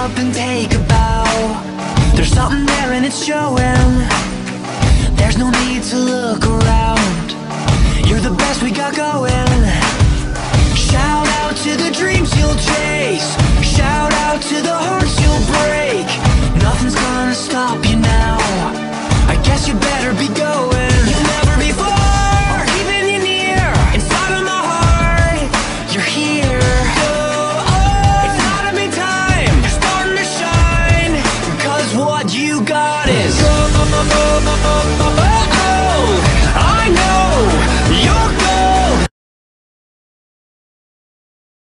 up and take a bow. There's something there and it's showing. There's no need to look around. You're the best we got going. Shout out to the dreams you'll chase. Shout out to the hearts you'll break. Nothing's gonna stop you now. I guess you better be going. Oh, my, God.